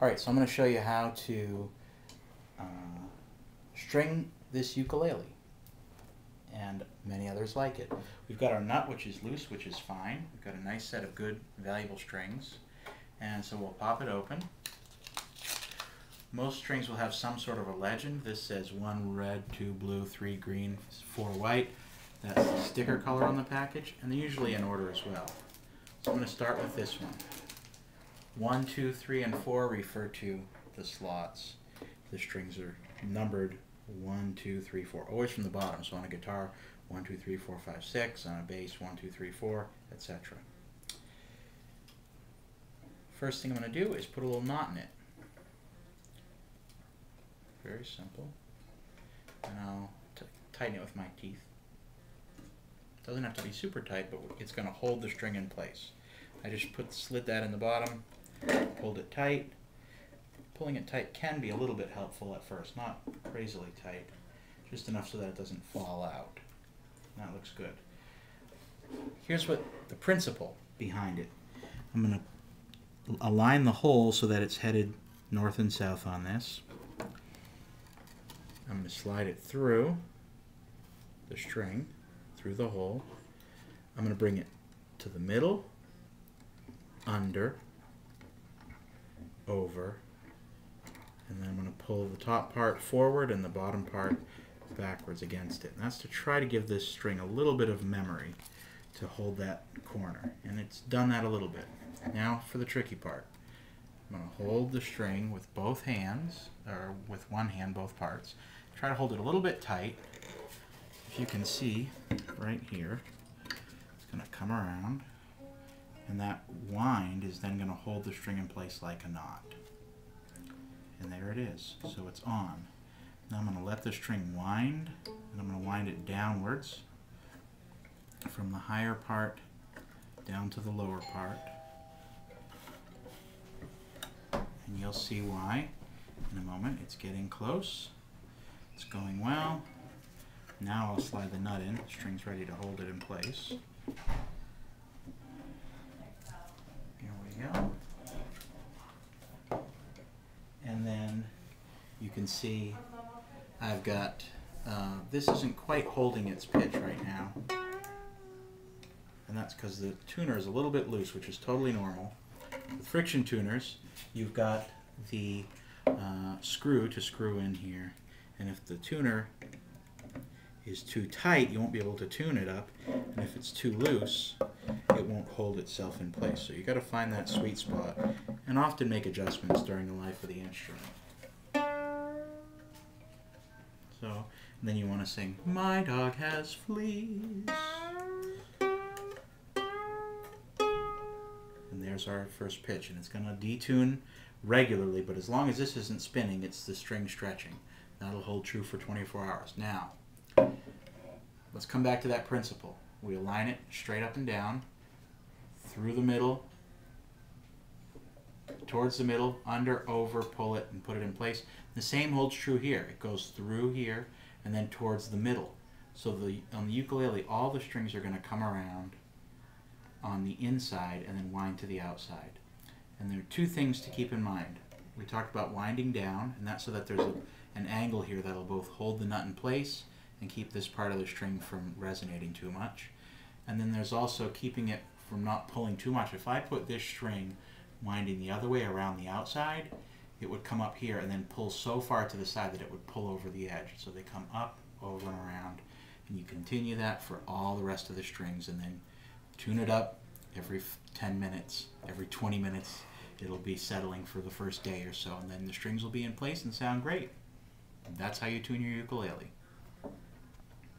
Alright, so I'm going to show you how to uh, string this ukulele and many others like it. We've got our nut which is loose, which is fine. We've got a nice set of good, valuable strings. And so we'll pop it open. Most strings will have some sort of a legend. This says one red, two blue, three green, four white. That's the sticker color on the package, and they're usually in order as well. So I'm going to start with this one. One, two, three, and four refer to the slots. The strings are numbered one, two, three, four, always from the bottom. So on a guitar, one, two, three, four, five, six. On a bass, one, two, three, four, etc. First thing I'm going to do is put a little knot in it. Very simple. And I'll tighten it with my teeth. Doesn't have to be super tight, but it's going to hold the string in place. I just put slid that in the bottom, pulled it tight. Pulling it tight can be a little bit helpful at first, not crazily tight, just enough so that it doesn't fall out. That looks good. Here's what the principle behind it. I'm going to align the hole so that it's headed north and south on this. I'm going to slide it through the string through the hole. I'm going to bring it to the middle, under, over, and then I'm going to pull the top part forward and the bottom part backwards against it. And that's to try to give this string a little bit of memory to hold that corner. And it's done that a little bit. Now for the tricky part. I'm going to hold the string with both hands, or with one hand, both parts. Try to hold it a little bit tight If you can see right here, it's going to come around and that wind is then going to hold the string in place like a knot. And there it is. So it's on. Now I'm going to let the string wind and I'm going to wind it downwards from the higher part down to the lower part. And you'll see why in a moment. It's getting close. It's going well. Now I'll slide the nut in. The string's ready to hold it in place. Here we go. And then you can see I've got, uh, this isn't quite holding its pitch right now. And that's because the tuner is a little bit loose, which is totally normal. With friction tuners, you've got the uh, screw to screw in here. And if the tuner is too tight, you won't be able to tune it up. And if it's too loose, it won't hold itself in place. So you got to find that sweet spot and often make adjustments during the life of the instrument. So then you want to sing, My dog has fleas. And there's our first pitch. And it's going to detune regularly, but as long as this isn't spinning, it's the string stretching. That'll hold true for 24 hours. Now, Let's come back to that principle. We align it straight up and down, through the middle, towards the middle, under, over, pull it, and put it in place. The same holds true here. It goes through here and then towards the middle. So the on the ukulele, all the strings are going to come around on the inside and then wind to the outside. And there are two things to keep in mind. We talked about winding down, and that's so that there's a, an angle here that'll both hold the nut in place and keep this part of the string from resonating too much. And then there's also keeping it from not pulling too much. If I put this string winding the other way around the outside, it would come up here and then pull so far to the side that it would pull over the edge. So they come up, over and around. And you continue that for all the rest of the strings and then tune it up every 10 minutes, every 20 minutes. It'll be settling for the first day or so and then the strings will be in place and sound great. that's how you tune your ukulele.